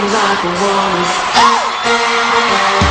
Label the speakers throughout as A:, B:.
A: like a woman.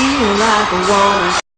A: Feel like a woman.